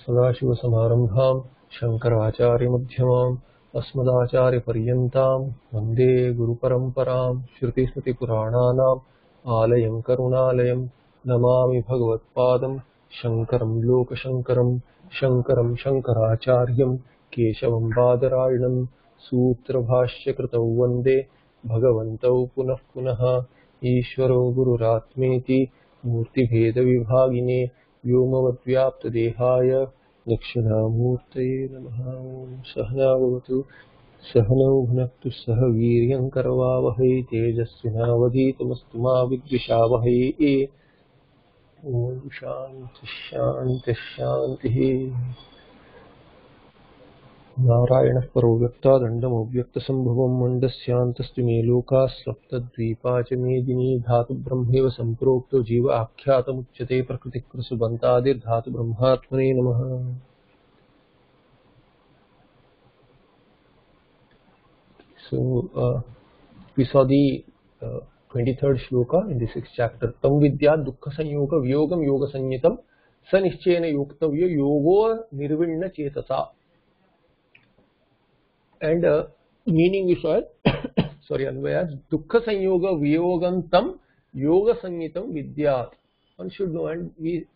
सदाशिवसमारम्भां शङ्कराचार्यमध्यमाम् अस्मदाचार्यपर्यन्तां वन्दे गुरुपरम्परां श्रुतिस्मृतिपुराणानाम् आलयं करुणालयं नमामि भगवत्पादं शङ्करं लोकशङ्करं शङ्करं शङ्कराचार्यं केशवं बादरायणं सूत्रभाष्यकृतौ वन्दे भगवन्तौ पुनः पुनः ईश्वरो गुरुरात्मेति मूर्तिभेदविभागिने व्योमवद्व्याप्तदेहाय दक्षिणामूर्तये नमः। सहना भवतु सहनौ भुनक्तु सह वीर्यं करवावहै तेजस्विनावधीतमस्तु मा विद्विषावहै। ॐ शान्तिः शान्तिः शान्तिः। नारायणः परो व्यक्तादण्डमव्यक्तसम्भवं मण्डस्यान्तस्तु मे लोकाः सप्तद्वीपा च मेदिनी धातुब्रह्मेव सम्प्रोक्तो जीव आख्यातमुच्यते प्रकृतिकृसुबन्तादिर्धातुब्रह्मात्मने नमः So, uh, we saw the uh, 23rd shloka in the 6th chapter. Tam vidya dukkha sanyoga vyogam yoga sanyitam sanischena yuktavya yogo nirvinna chetasa. And uh, meaning we saw sorry anvaya dukkha sanyoga viyogantam yoga sanyitam vidyat one should know. And we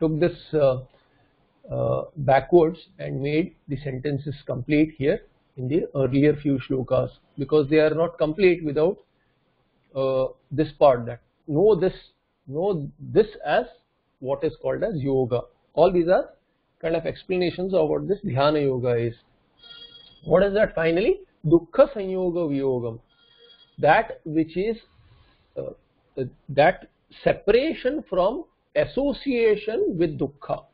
took this uh, uh, backwards and made the sentences complete here in the earlier few shlokas because they are not complete without uh, this part that know this know this as what is called as yoga. All these are kind of explanations of what this dhyana yoga is what is that finally? Dukkha Sanyoga Vyogam. That which is uh, uh, that separation from association with dukkha.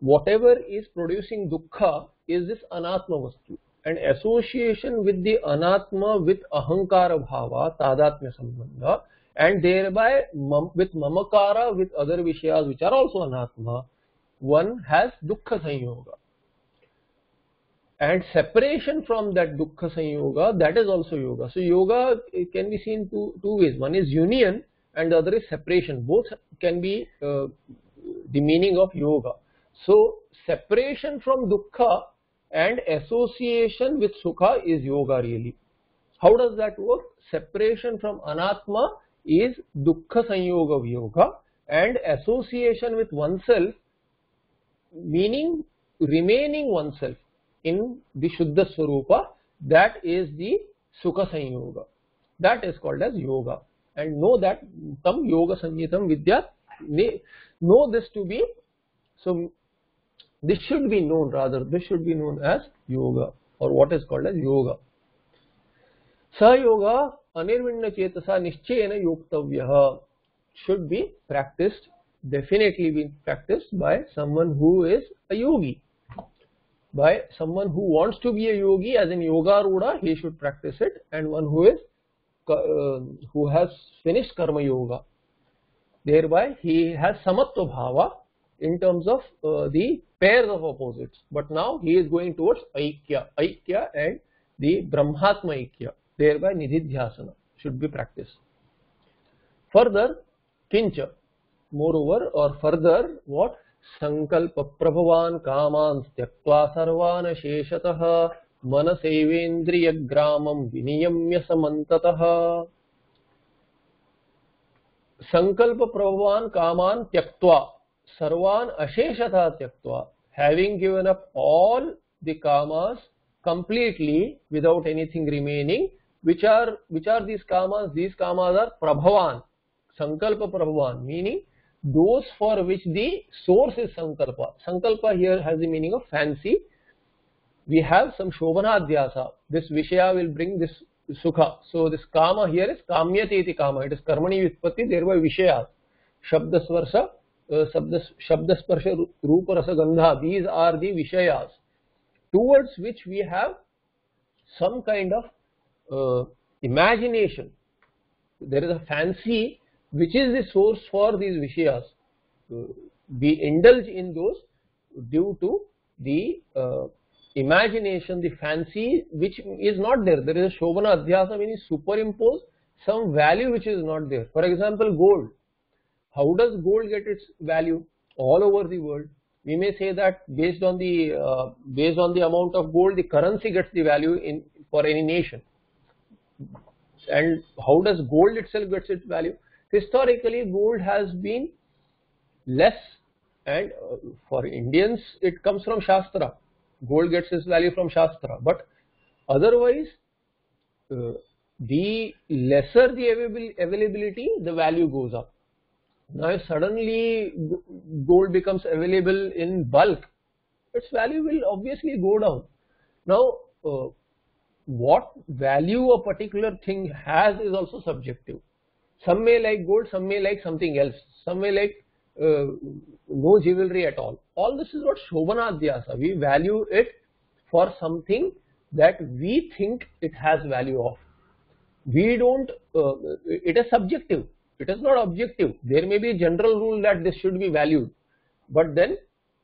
Whatever is producing dukkha is this anatma vastu. And association with the anatma with ahankara bhava, tadatmya sambandha, and thereby mam, with mamakara with other vishayas which are also anatma, one has dukkha sanyoga and separation from that dukkha sanyoga that is also yoga. So yoga can be seen two two ways. One is union and the other is separation. Both can be uh, the meaning of yoga. So separation from dukkha and association with sukha is yoga really. How does that work? Separation from anatma is dukkha sanyoga yoga and association with oneself meaning remaining oneself in the Shuddha Swarupa that is the Sukha Sanyoga. That is called as yoga. And know that tam yoga sanyitam vidya, know this to be, so this should be known rather, this should be known as yoga or what is called as yoga. Sa yoga anirvinna chetasa nischena yoktavyaha should be practiced, definitely be practiced by someone who is a yogi by someone who wants to be a yogi as in yoga ruda he should practice it and one who is uh, who has finished karma yoga thereby he has samatva bhava in terms of uh, the pairs of opposites but now he is going towards aikya aikya and the brahmatma aikya thereby nididhyasana should be practiced further kincha moreover or further what संकल्प प्रभवान कामान त्यक्वा सर्वान शेषत मन सेवेन्द्रिय ग्रामम विनियम्य समत संकल्प प्रभवान कामान त्यक्वा सर्वान अशेषता त्यक्वा having given up all the kamas completely without anything remaining which are which are these kamas these kamas are प्रभवान संकल्प प्रभवान meaning those for which the source is sankalpa. Sankalpa here has the meaning of fancy. We have some shobhanadhyasa. This vishaya will bring this sukha. So this kama here is kamyate iti kama. It is karmani vitpatti, thereby vishaya. Shabda svarsa, uh, shabda sparsha, rupa rasa gandha. These are the vishayas towards which we have some kind of uh, imagination. There is a fancy which is the source for these vishayas. we indulge in those due to the uh, imagination, the fancy which is not there. There is a Shobhana Adhyasa meaning superimpose some value which is not there. For example, gold. How does gold get its value? all over the world. We may say that based on the uh, based on the amount of gold, the currency gets the value in for any nation. And how does gold itself gets its value? Historically, gold has been less, and uh, for Indians, it comes from Shastra. Gold gets its value from Shastra, but otherwise, uh, the lesser the availability, the value goes up. Now, if suddenly gold becomes available in bulk, its value will obviously go down. Now, uh, what value a particular thing has is also subjective. Some may like gold, some may like something else, some may like uh, no jewelry at all. All this is what Shobhanadhyasa. We value it for something that we think it has value of. We don't, uh, it is subjective, it is not objective. There may be a general rule that this should be valued, but then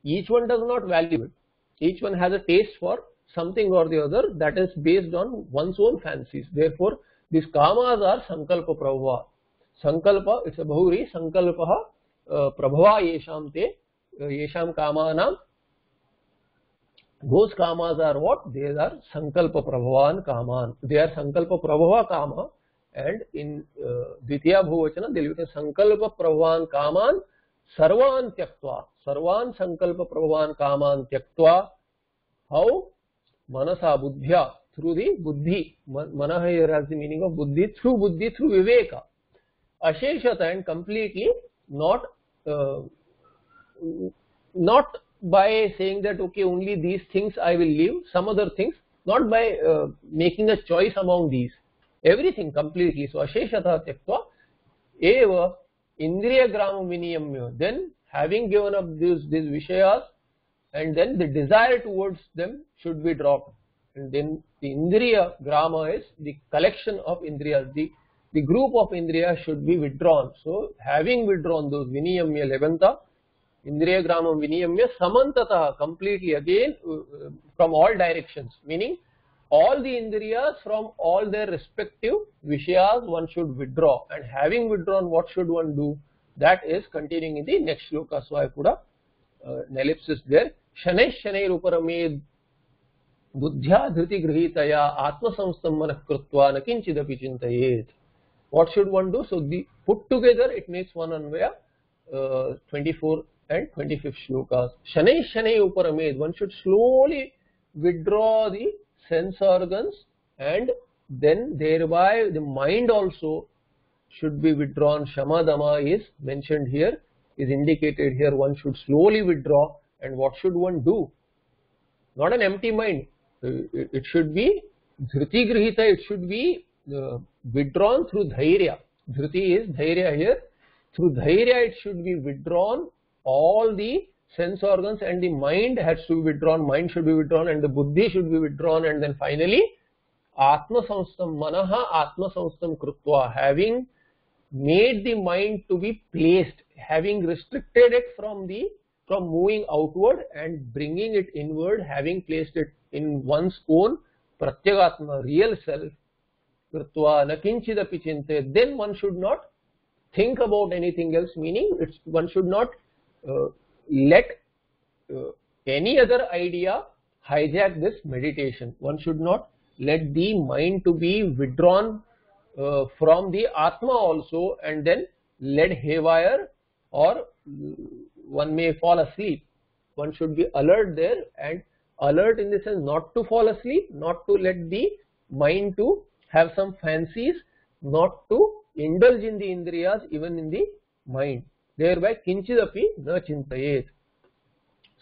each one does not value it. Each one has a taste for something or the other that is based on one's own fancies. Therefore, these kamas are sankalpa prabhava. Sankalpa it's a बहुरी संकल्प प्रभवा येषाम ते येषाम कामानां goes kamas are what they are संकल्प प्रभवान कामान दे are संकल्प प्रभव काम एंड इन द्वितीय बहुवचन दिल विद संकल्प प्रभवान कामान, सर्वान त्यक्त्वा, सर्वान संकल्प प्रभवान कामान त्यक्त्वा हाउ मनसा बुद्धिया through the buddhi mana is the meaning of buddhi through buddhi through viveka asheshata and completely not uh, not by saying that okay only these things I will leave some other things not by uh, making a choice among these. Everything completely. So asheshata tyaktva eva indriya grama viniyamya. Then having given up these these vishayas and then the desire towards them should be dropped. And then the indriya grama is the collection of indriyas the the group of indriyas should be withdrawn so having withdrawn those viniyamya levanta indriya grama viniyamya samantata completely again uh, uh, from all directions meaning all the indriyas from all their respective vishayas one should withdraw and having withdrawn what should one do that is continuing in the next shloka so i put a uh, an ellipsis there शनै शनैर उपरमेद बुद्ध्या धृति गृहीतया आत्मसंस्थम मन कृत्वा न किंचिदपि चिंतयेत what should one do? So the put together it makes one anvaya uh, 24 and 25 shlokas. Shanai shanai uparamed one should slowly withdraw the sense organs and then thereby the mind also should be withdrawn. Shamadama is mentioned here is indicated here. One should slowly withdraw. And what should one do? Not an empty mind. Uh, it should be dhriti grihita, it should be uh, withdrawn through dhairya. Dhriti is dhairya here. Through dhairya it should be withdrawn all the sense organs and the mind has to be withdrawn, mind should be withdrawn and the buddhi should be withdrawn and then finally atma samstam manaha atma samstam krutva having made the mind to be placed, having restricted it from the from moving outward and bringing it inward, having placed it in one's own pratyagatma, real self, कृत्वा न किंचिदपि चिन्ते then one should not think about anything else meaning it's one should not let any other idea hijack this meditation one should not let the mind to be withdrawn from the atma also and then let haywire or one may fall asleep one should be alert there and alert in thence not to fall asleep not to let the mind to have some fancies, not to indulge in the indriyas even in the mind. Thereby kinchidapi na chintayet.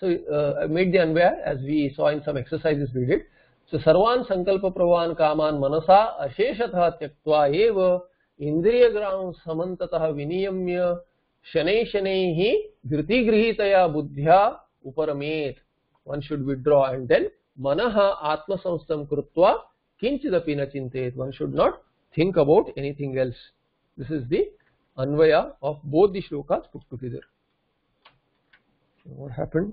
So uh, made the anvaya as we saw in some exercises we did. So sarvan sankalpa pravan kaman manasa asheshatha tyaktva eva indriya gram samantatah viniyamya शनै शनैः धृतिगृहीतया बुद्ध्या उपरमेत् one should withdraw and then manah atmasamstam krutva kinchidapi na chintet one should not think about anything else. This is the anvaya of both the shlokas put together. What happened?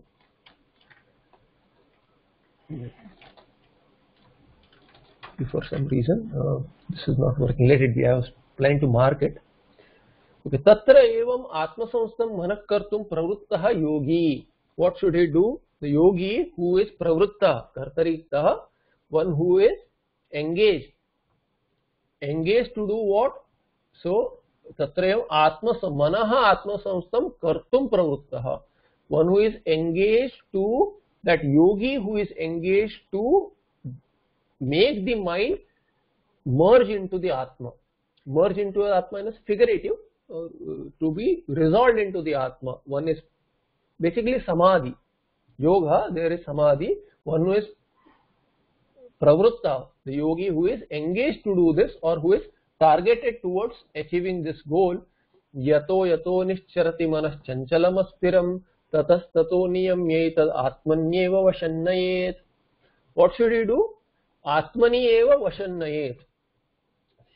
For some reason uh, this is not working. Let it be. I was planning to mark it. Okay, tatra evam atmasamstam manah kartum pravruttah yogi. What should he do? The yogi who is pravritta, kartarikta, one who is engaged. Engaged to do what? So, tatra evam atma manah atmasamstam kartum pravruttah. One who is engaged to that yogi who is engaged to make the mind merge into the atma merge into the atma a figurative uh, to be resolved into the atma one is basically samadhi yoga there is samadhi one who is pravritta the yogi who is engaged to do this or who is targeted towards achieving this goal yato yato nischarati manas chanchalam aspiram ततस्ततो नियम्यैतद् आत्मन्येव वशन्नयेत् what should he do atmani eva vashannayet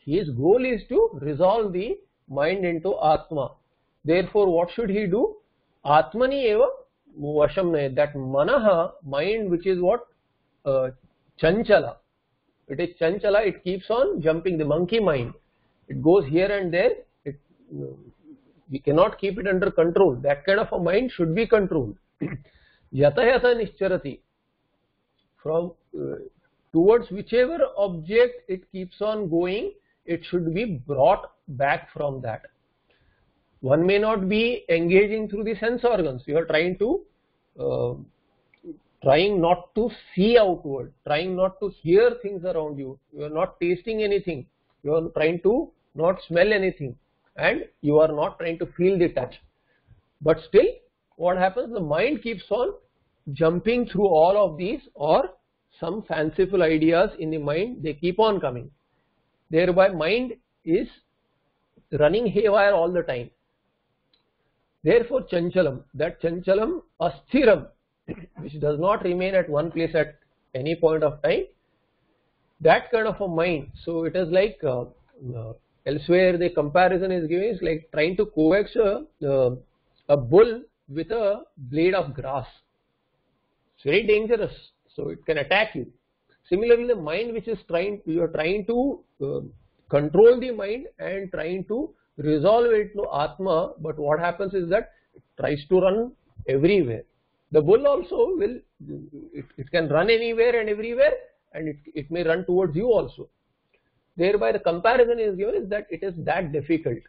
his goal is to resolve the mind into atma therefore what should he do atmani eva vashamnayet that manaha mind which is what uh, chanchala it is chanchala it keeps on jumping. The monkey mind it goes here and there. It we cannot keep it under control. That kind of a mind should be controlled. Yata yata nischarati from uh, towards whichever object it keeps on going it should be brought back from that. One may not be engaging through the sense organs. You are trying to uh, trying not to see outward trying not to hear things around you. You are not tasting anything. You are trying to not smell anything. And you are not trying to feel the touch but still what happens? The mind keeps on jumping through all of these or some fanciful ideas in the mind they keep on coming. Thereby mind is running haywire all the time. Therefore chanchalam that chanchalam asthiram which does not remain at one place at any point of time. That kind of a mind so it is like uh, uh, elsewhere the comparison is given is like trying to coax a, uh, a bull with a blade of grass. It's very dangerous so it can attack you. Similarly the mind which is trying you are trying to uh, control the mind and trying to resolve it to atma but what happens is that it tries to run everywhere the bull also will it, it can run anywhere and everywhere and it, it may run towards you also thereby the comparison is given is that it is that difficult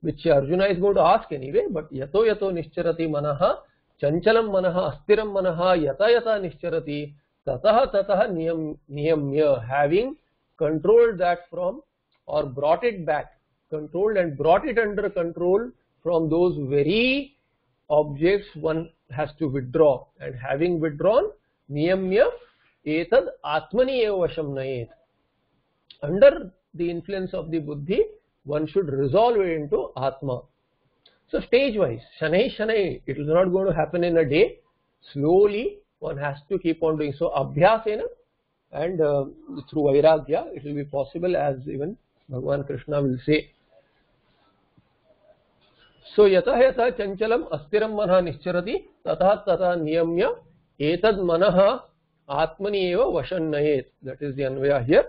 which Arjuna is going to ask anyway but yato yato nischarati manaha chanchalam manaha astiram manaha yata yata nischarati tatah tatah niyam niyamya having controlled that from or brought it back controlled and brought it under control from those very objects one has to withdraw and having withdrawn niyamya etad atmani eva vasham nayet under the influence of the buddhi one should resolve it into atma so stage wise shanai shanai it is not going to happen in a day slowly one has to keep on doing so abhyasena and uh, through vairagya it will be possible as even bhagwan krishna will say so yatah yatah chanchalam astiram manah nischarati tatah tatah niyamya etad manah atmani eva vashannayet that is the anvaya here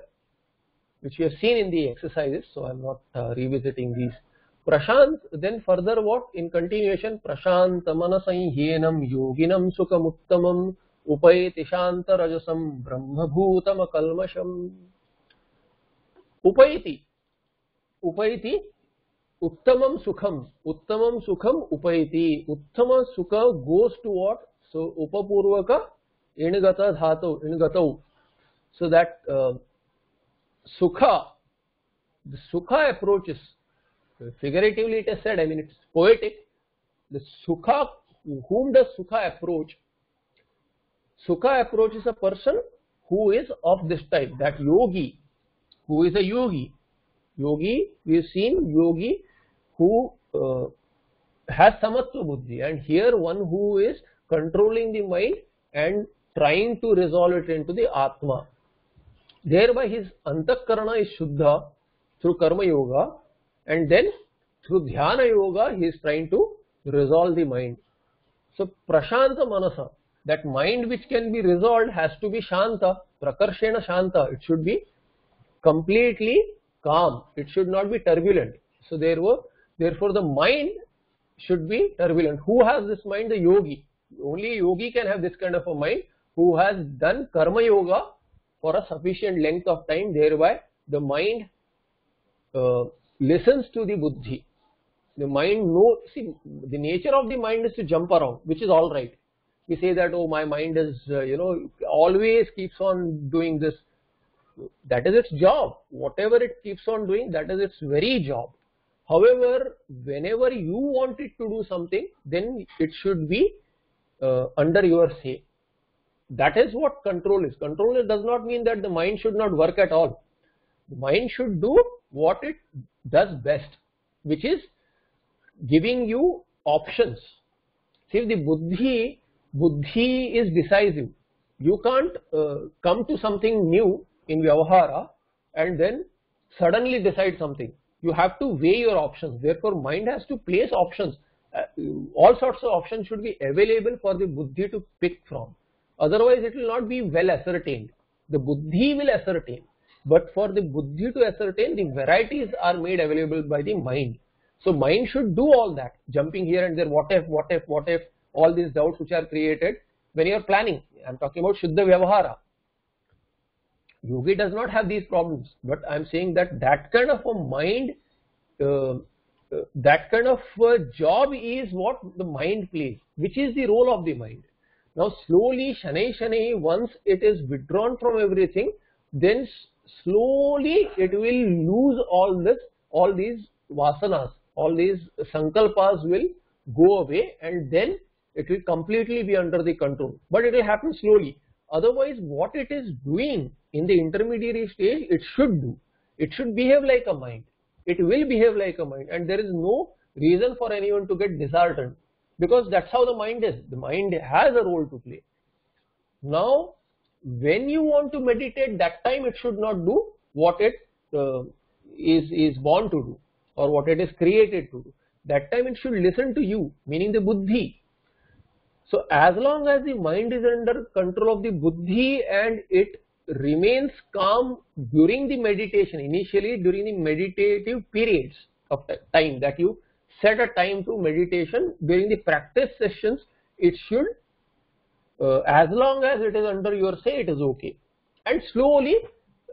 which we have seen in the exercises, so I am not uh, revisiting these. Prashant, then further what? In continuation, Prashant manasayhenam yoginam sukhamuttamam upayati shanta rajasam brahmabhutam akalmasham. Upayati. Upayati उत्तम सुखम उत्तम सुखम उपैति। उत्तम सुख goes to what so, उपपूर्वक इणगत धात, इणगत। So that sukha sukha approach is figuratively it is I mean it's poetic the sukha whom the sukha approach sukha approach is a person who is of this type that yogi who is a yogi yogi we seen yogi who uh, has samatva buddhi and here one who is controlling the mind and trying to resolve it into the atma thereby his antakarana is shuddha through karma yoga and then through dhyana yoga he is trying to resolve the mind so prashanta manasa that mind which can be resolved has to be shanta prakarshena shanta it should be completely calm it should not be turbulent so therefore Therefore, the mind should be turbulent. Who has this mind? The yogi. Only yogi can have this kind of a mind who has done karma yoga for a sufficient length of time. Thereby, the mind uh, listens to the buddhi. The mind knows, See, the nature of the mind is to jump around, which is all right. We say that oh, my mind is uh, you know always keeps on doing this. That is its job. Whatever it keeps on doing, that is its very job However, whenever you want it to do something, then it should be uh, under your say. That is what control is. Control does not mean that the mind should not work at all. The mind should do what it does best, which is giving you options. See, if the buddhi, buddhi is decisive. You can't uh, come to something new in vyavahara and then suddenly decide something you have to weigh your options. Therefore mind has to place options. Uh, all sorts of options should be available for the buddhi to pick from. Otherwise it will not be well ascertained. The buddhi will ascertain. But for the buddhi to ascertain the varieties are made available by the mind. So mind should do all that. Jumping here and there what if what if what if all these doubts which are created. When you are planning I am talking about Shuddha Vyavahara Yogi does not have these problems, but I am saying that that kind of a mind, uh, uh, that kind of a job is what the mind plays, which is the role of the mind. Now slowly, shanai shanai, once it is withdrawn from everything, then slowly it will lose all this, all these vasanas, all these sankalpas will go away and then it will completely be under the control. But it will happen slowly. Otherwise, what it is doing in the intermediary stage, it should do. It should behave like a mind. It will behave like a mind and there is no reason for anyone to get disheartened because that's how the mind is. The mind has a role to play. Now, when you want to meditate, that time it should not do what it uh, is is born to do or what it is created to do. That time it should listen to you, meaning the buddhi. So as long as the mind is under control of the buddhi and it remains calm during the meditation initially during the meditative periods of time that you set a time to meditation during the practice sessions it should uh, as long as it is under your say it is okay. And slowly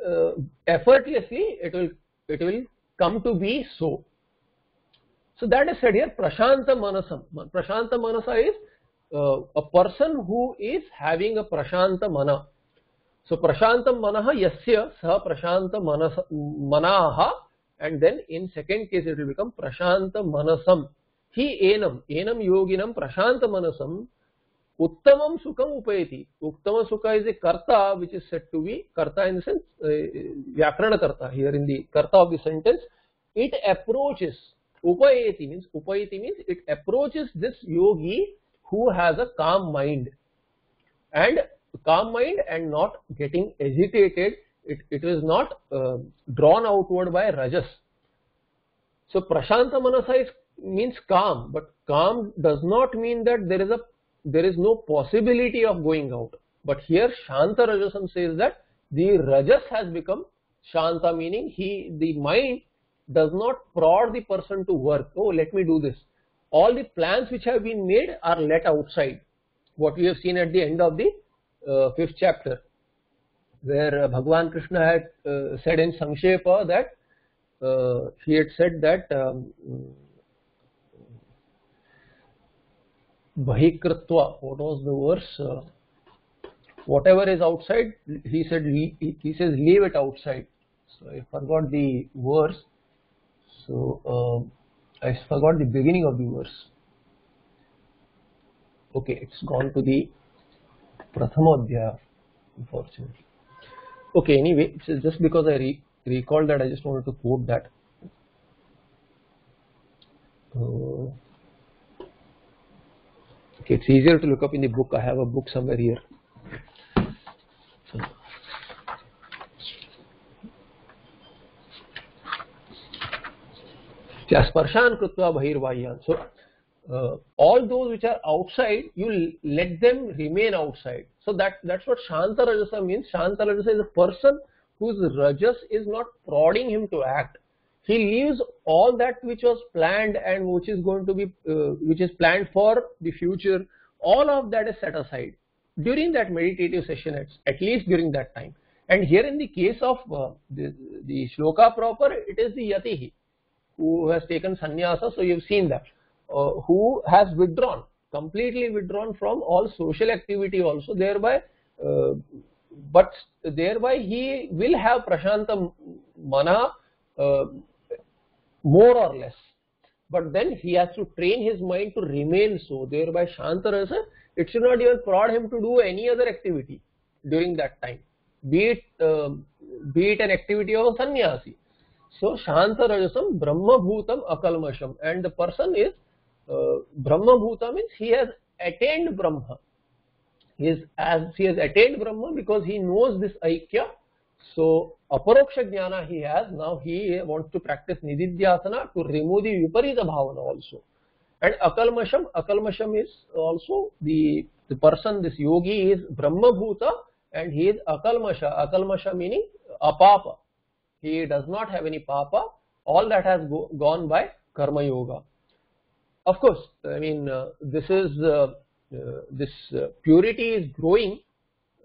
uh, effortlessly it will it will come to be so. So that is said here prashanta manasam. Prashanta manasa is uh, a person who is having a prashanta mana so प्रशांत मन यशात मनस मना and then in second case it will प्रशांत मनसम ही एनम एनम योगिनम प्रशांत मनसम उत्तम सुखम उपयति उत्तम सुख is a karta which is said to be karta in thence व्याकरणकर्ता here in the karta of the sentence it approaches उपयति means उपयति means it approaches this yogi who has a calm mind and calm mind and not getting agitated. It, it is not uh, drawn outward by rajas. So prashanta manasa is means calm but calm does not mean that there is a there is no possibility of going out. But here shanta rajasam says that the rajas has become shanta meaning he the mind does not prod the person to work. Oh let me do this. All the plans which have been made are let outside. What we have seen at the end of the fifth chapter, where uh, Bhagwan Krishna had uh, said in Samkshepa that he had said that um, Bahikritva, what was the verse? whatever is outside, he said, he, he says, leave it outside. So I forgot the verse. So uh, I forgot the beginning of the verse. Okay, it's gone to the Prathamadhyaya, unfortunately. Okay, anyway, just because I re recalled that, I just wanted to quote that. Uh, okay, it's easier to look up in the book. I have a book somewhere here. So, Sparshan Krutva Bahirvahyan. So, uh, all those which are outside you let them remain outside. So that that's what shanta rajasa means. Shanta rajasa is a person whose rajas is not prodding him to act. He leaves all that which was planned and which is going to be uh, which is planned for the future all of that is set aside during that meditative session at, at least during that time. And here in the case of uh, the, the shloka proper it is the yatihi who has taken sannyasa so you've seen that who has withdrawn completely withdrawn from all social activity also. Thereby uh, but thereby he will have prashanta mana uh, more or less. But then he has to train his mind to remain so. Thereby shantarasa it should not even prod him to do any other activity during that time. Be it uh, be it an activity of a sannyasi. So shantarajasam brahma bhutam akalmasham. And the person is uh, has attained brahma he is as he has attained brahma because he knows this aikya so aparoksha jnana he has now he wants to practice nididhyasana to remove the viparita bhavana also and akalmasham akalmasham is also the the person this yogi is brahma bhuta and he is akalmasha akalmasha meaning apapa he does not have any papa all that has go, gone by karma yoga of course i mean uh, this is uh, uh, this uh, purity is growing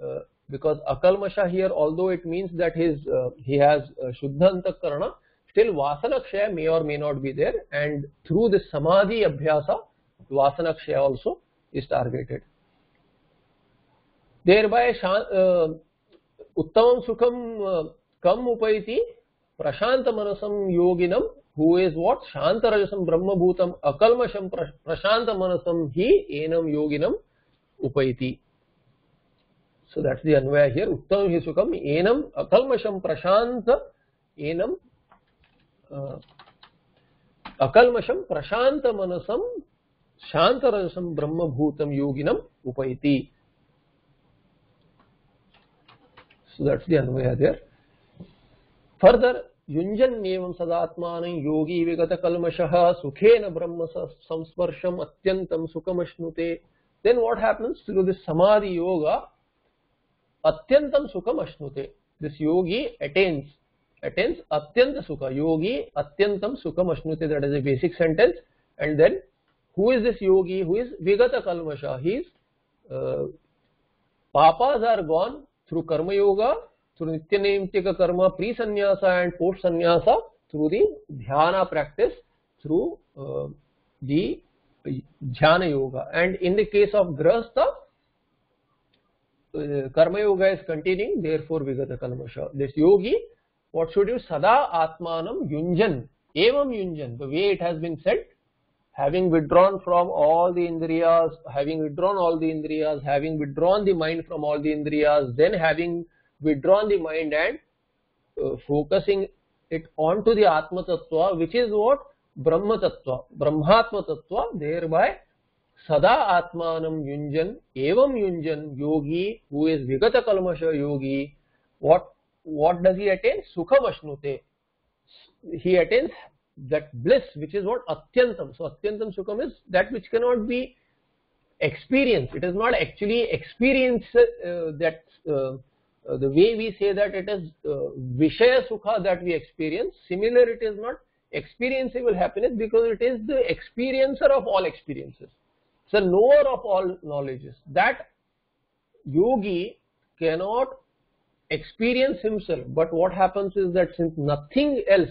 uh, because akalmasha here although it means that his uh, he has uh, shuddha antakarana still vasana kshaya may or may not be there and through this samadhi abhyasa vasana kshaya also is targeted thereby uh, uttamam sukham uh, kam upaiti prashanta manasam yoginam who is what शांत रजसम ब्रह्म भूतम अकलमशम प्रशांत मनसम ही एनम योगिनम उपैति। So that's the anvaya here उत्तम ही सुखम एनम अकलमशम प्रशांत एनम अकलमशम प्रशांत मनसम शांत रजसम ब्रह्म भूतम योगिनम उपैति। So that's the anvaya there. Further युंजन्यं सदात्म योगी विगत कलमश सुखे न ब्रह्म संस्पर्शम अत्यंतम सुखमश्नुते। Then what happens through this samadhi yoga अत्यंतम सुखम अश्नुते दिस योगी अटेन्स अटेन्स अत्यंत सुख। योगी अत्यंतम सुखम अश्नुते that is a basic sentence and then who is this yogi who is विगत कलमश he papas are gone through karmayoga. Through nitya naimittika karma, pre sannyasa and post sannyasa, through the dhyana practice, through uh, the jhana yoga. And in the case of grahastha, uh, karma yoga is continuing, therefore vigata kalmasha. This yogi, what should you? Sada atmanam yunjan, evam yunjan, the way it has been said, having withdrawn from all the indriyas, having withdrawn all the indriyas, having withdrawn the mind from all the indriyas, then having withdrawn the mind and uh, focusing it onto the Atma Tattva, which is what? Brahma Tattva, Brahmatma Tattva, thereby Sada Atmanam Yunjan, Evam Yunjan, Yogi, who is Vigata Kalmasha Yogi, what, what does he attain? Sukham Ashnute. He attains that bliss which is what atyantam so atyantam sukham is that which cannot be experienced it is not actually experience uh, that uh, uh, the way we say that it is uh, vishaya sukha that we experience similar it is not experienceable happiness because it is the experiencer of all experiences. So knower of all knowledges. That yogi cannot experience himself. But what happens is that since nothing else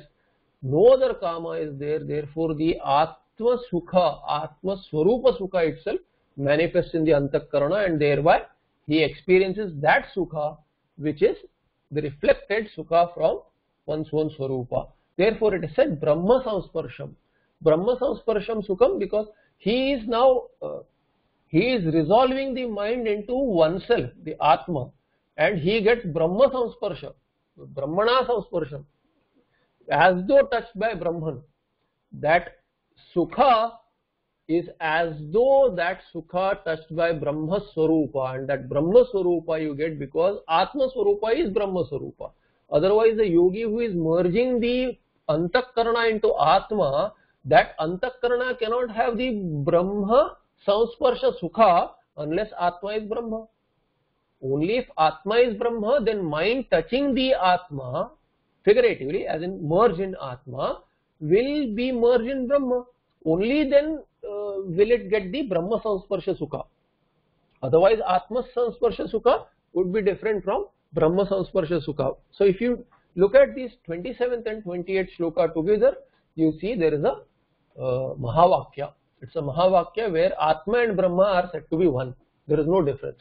no other karma is there therefore the atma sukha atma swarupa sukha itself manifests in the antakarana and thereby he experiences that sukha which is the reflected sukha from one's own swarupa. Therefore it is said brahma samsparsham brahma samsparsham sukham because he is now uh, he is resolving the mind into oneself the atma and he gets brahma samsparsha brahmana samsparsham as though touched by Brahman. That Sukha is as though that Sukha touched by Brahma Swarupa and that Brahma Swarupa you get because Atma Swarupa is Brahma Swarupa. Otherwise the yogi who is merging the Antakarana into Atma, that Antakarana cannot have the Brahma Samsparsha Sukha unless Atma is Brahma. Only if Atma is Brahma then mind touching the Atma figuratively as in merge in Atma will be merged in Brahma. Only then uh, will it get the Brahma Sansparsha Sukha. Otherwise Atma Sansparsha Sukha would be different from Brahma Sansparsha Sukha. So if you look at these 27th and 28th shloka together, you see there is a uh, Mahavakya. It's a Mahavakya where Atma and Brahma are said to be one. There is no difference.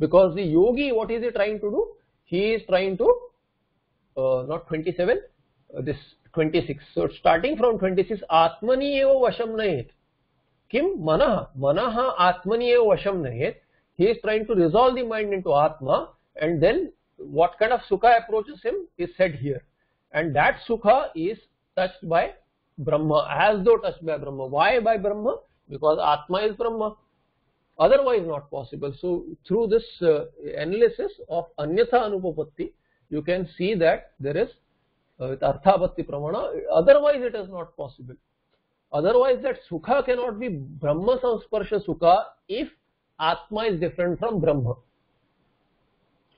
Because the yogi, what is he trying to do? He is trying to, uh, not 27, uh, this 26. So starting from 26, Atmani eva vasham nayet. Kim? Manaha. Manaha Atmani eva vasham nayet. He is trying to resolve the mind into Atma and then what kind of Sukha approaches him is said here. And that Sukha is touched by Brahma as though touched by Brahma. Why by Brahma? Because Atma is Brahma. Otherwise not possible. So through this uh, analysis of Anyatha Anupapatti, you can see that there is uh, with Arthapatti Pramana, otherwise it is not possible. Otherwise that Sukha cannot be Brahma Sansparsha Sukha if Atma is different from Brahma.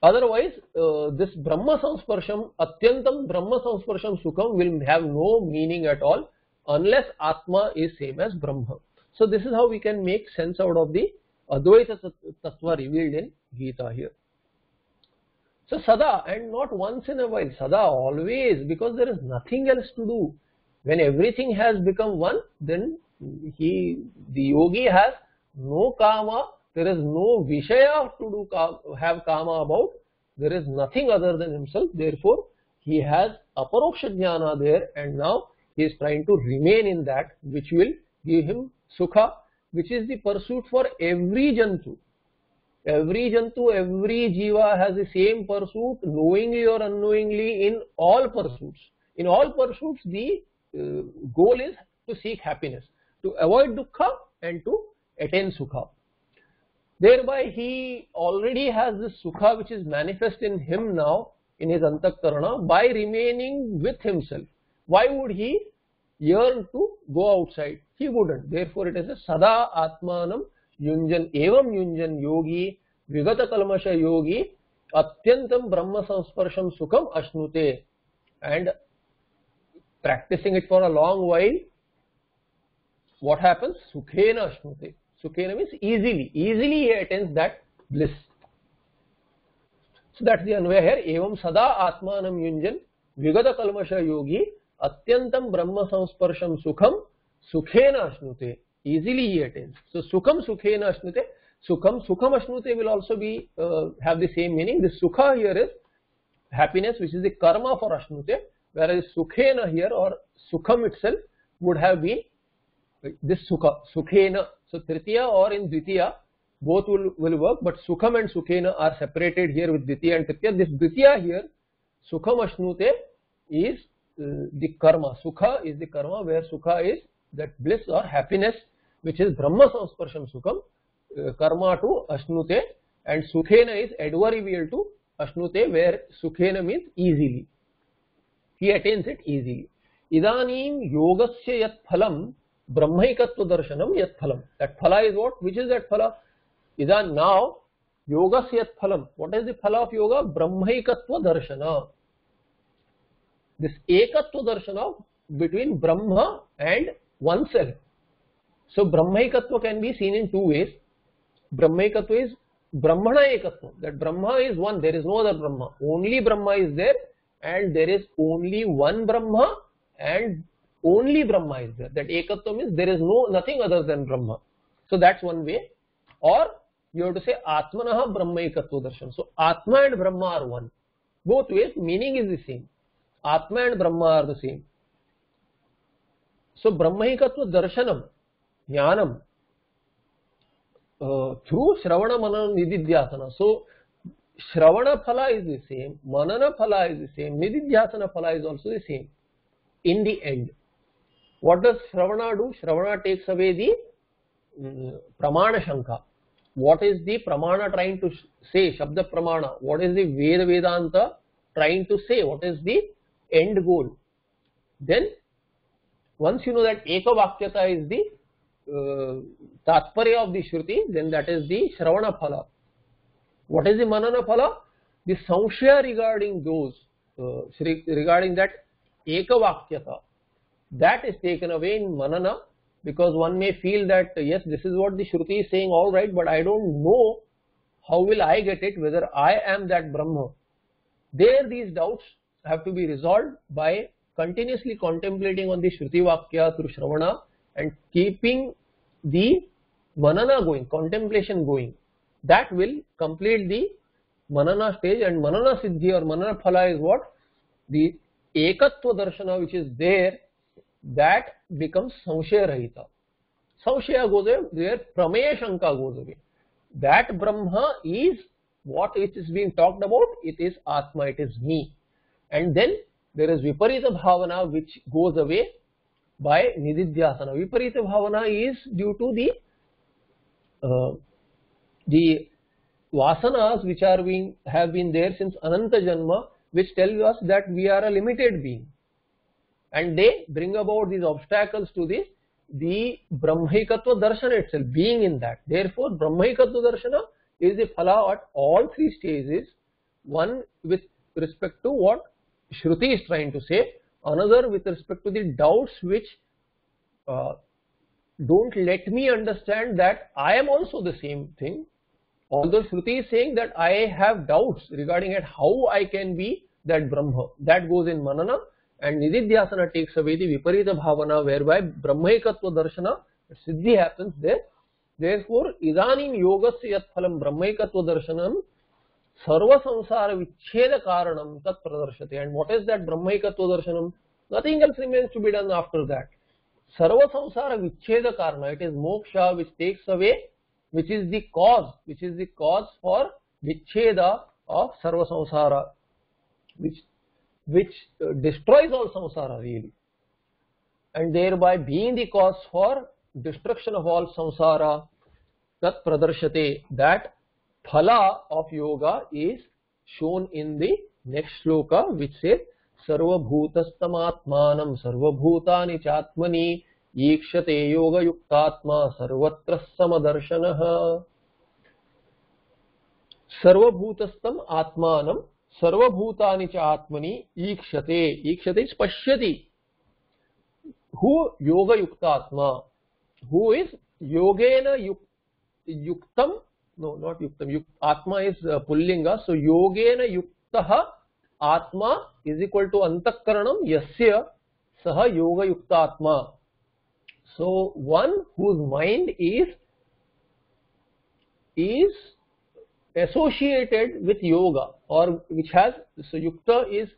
Otherwise, uh, this Brahma Sansparsham, Atyantam Brahma Sansparsham Sukham will have no meaning at all unless Atma is same as Brahma. So this is how we can make sense out of the Advaita Tattva revealed in Gita here. So Sada and not once in a while, Sada always because there is nothing else to do. When everything has become one, then he, the yogi has no kama there is no Vishaya to do have Kama about. There is nothing other than himself. Therefore, he has Aparoksha Jnana there and now he is trying to remain in that which will give him Sukha which is the pursuit for every Jantu. Every Jantu, every Jiva has the same pursuit knowingly or unknowingly in all pursuits. In all pursuits the uh, goal is to seek happiness, to avoid dukkha and to attain sukha. Thereby he already has this sukha which is manifest in him now in his antakarana by remaining with himself. Why would he yearn to go outside? He wouldn't. Therefore it is a sada atmanam yunjan yogi vigata kalmasha yogi atyantam brahma sansparsham sukham ashnute and practicing it for a long while what happens sukhena ashnute Sukhena means easily, easily he attains that bliss. So that's the anvaya here. Evam sada atmanam yunjan vigata kalmasha yogi atyantam brahma samsparsham sukham sukhena ashnute. Easily he attains. So sukham sukhena ashnute. Sukham, sukham ashnute will also be uh, have the same meaning. The sukha here is happiness which is the karma for ashnute whereas sukhena here or sukham itself would have been this sukha, sukhena so Tritiya or in Dvitiya, both will, will work, but Sukham and Sukhena are separated here with Dvitiya and Tritiya. This Dvitiya here, Sukham Ashnute is uh, the karma. Sukha is the karma where Sukha is that bliss or happiness which is Brahma Samsparsham Sukham, uh, karma to Ashnute and Sukhena is adverbial to Ashnute where Sukhena means easily. He attains it easily. Idanim yogasya yat phalam brahmaikatva darshanam yat phalam. That phala is what? Which is that phala? Is now yoga yat phalam. What is the phala of yoga? Brahmaikatva darshana. This ekatva darshana between Brahma and oneself. So Brahmaikatva can be seen in two ways. Brahmaikatva is Brahmana ekatva. That Brahma is one. There is no other Brahma. Only Brahma is there and there is only one Brahma and only Brahma is there. That ekatva means there is no nothing other than Brahma. So that's one way. Or you have to say Atmanaha Brahma ekatva darshan. So Atma and Brahma are one. Both ways meaning is the same. Atma and Brahma are the same. So Brahmaikatva darshanam, jnanam, uh, through Shravana Manana Nididhyasana. So Shravana phala is the same, Manana phala is the same, Nididhyasana phala is also the same in the end. What does Shravana do? Shravana takes away the um, Pramana Shanka. What is the Pramana trying to say? Shabda Pramana. What is the Veda Vedanta trying to say? What is the end goal? Then, once you know that Ekavakyata is the tatparya of the shruti then that is the shravana phala. What is the मनन फल? The संशय regarding those regarding that ekavakyata that is taken away in manana because one may feel that yes this is what the shruti saying all right but I don't know how will I get it whether I am that Brahma there these doubts have to be resolve by continuously contemplating on the shruti vakya through shravana and keeping the Manana going, contemplation going. That will complete the Manana stage and Manana Siddhi or Manana Phala is what? The Ekatva Darshana which is there that becomes Samshaya Rahita. Samshaya goes away, there Prameya Shanka goes away. That Brahma is what it is being talked about, it is Atma, it is me. And then there is Viparita Bhavana which goes away by Nididhyasana. Viparita Bhavana is due to the uh, the vasanas which are being have been there since Ananta Janma which tell us that we are a limited being and they bring about these obstacles to the the Brahmaikatva Darshana itself being in that. Therefore Brahmaikatva Darshana is a phala at all three stages one with respect to what Shruti is trying to say another with respect to the doubts which uh, don't let me understand that I am also the same thing. Although Shruti is saying that I have doubts regarding at how I can be that Brahma? That goes in Manana. And Nididhyasana takes away the Viparita Bhavana whereby Brahmaikatva Darshana Siddhi happens there. Therefore, idanim yogasya yat phalam brahmaikatva darshanam सर्व संसार विच्छेद कारण तत्प्रदर्शते and what is that brahmaikatva darshanam nothing else remains to be done after that सर्व संसार विच्छेद कारण it is moksha which takes away which is those which is those for vichchheda of sarva samsara which which destroys all samsara really and thereby being those for destruction of all samsara तत्प्रदर्शते that phala of yoga is shown in the next shloka which says सर्वभूतस्तमात्मानं सर्वभूतानि चात्मनि ईक्षते योगयुक्तात्मा सर्वत्र समदर्शनः सर्वभूतस्थम आत्मानं सर्वभूतानि च ईक्षते ईक्षते पश्यति हु योगयुक्तात्मा is yogena yuk, yuktam no not yuktam yuk, atma is uh, pullinga so yogena yuktah atma is equal to antakaranam yasya saha yoga yukta atma so one whose mind is is associated with yoga or which has so yukta is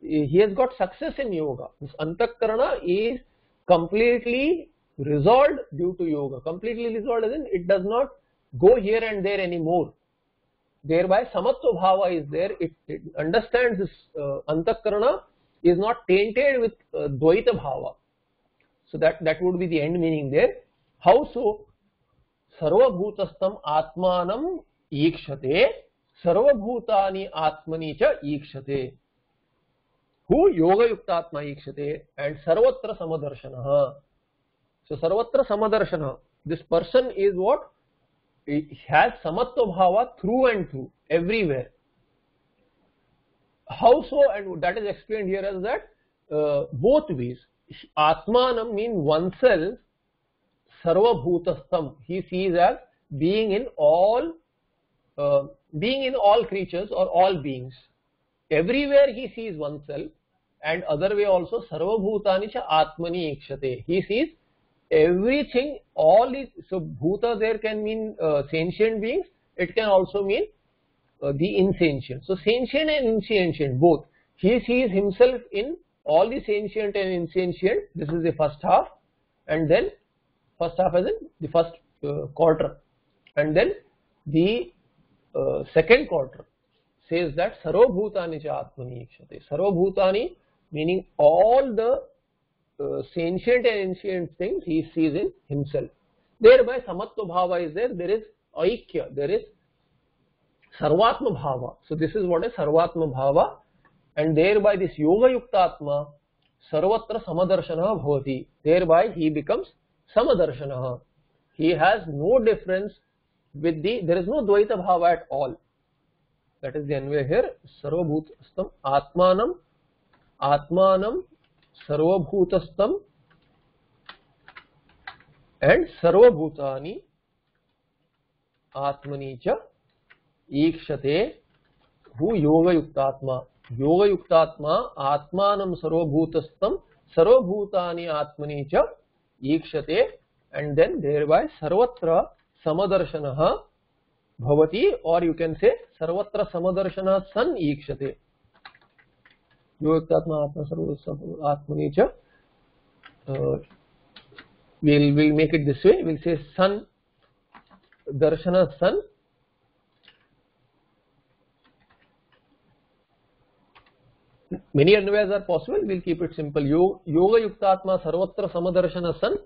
he has got success in yoga this antakarana is completely resolved due to yoga. Completely resolved as in it does not go here and there anymore. Thereby samatva bhava is there. It, it understands this uh, antakarana is not tainted with uh, dvaita bhava. So that, that would be the end meaning there. How so? Sarvabhutastam atmanam ikshate sarvabhutani atmani cha ikshate. Who yoga yukta atma ikshate and sarvatra samadarshanaha. So Sarvatra Samadarshana, this person is what? Bhava through and through, everywhere. How so? And that is explained here as that uh, both ways. Atmanam means oneself, Sarva Bhutastam. He sees as being in all, uh, being in all creatures or all beings. Everywhere he sees oneself and other way also Sarva Bhutani cha Atmani Ikshate. He sees everything all is so bhuta there can mean uh, sentient beings. It can also mean uh, the insentient. So sentient and insentient both. He sees himself in all the sentient and insentient. This is the first half. And then first half as in the first uh, quarter. And then the uh, second quarter says that sarvabhutani cha atmani sarvabhutani meaning all the uh, sentient and ancient things he sees in himself. Thereby samatva bhava is there, there is aikya, there is sarvatma bhava. So this is what is sarvatma bhava and thereby this yoga yuktatma sarvatra samadarshana bhavati. Thereby he becomes samadarshana. He has no difference with the, there is no dvaita bhava at all. That is the anvaya here, sarvabhutastam atmanam atmanam sarvabhutastam and sarvabhutani atmani cha ईक्षते। Who योग युक्तात्मा योग युक्तात्मा आत्मान सर्वभूतस्थम, सर्वभूतानि आत्मनि च ईक्षते। एंड देन देयर बाय सर्वत्र समदर्शन भवति और यू कैन से सर्वत्र समदर्शन सन जो एक आत्मा सर्व आत्मनी will will make it this way will say सन दर्शन सन many anvayas are possible will keep it simple योग युक्त आत्मा सर्वत्र समदर्शन सन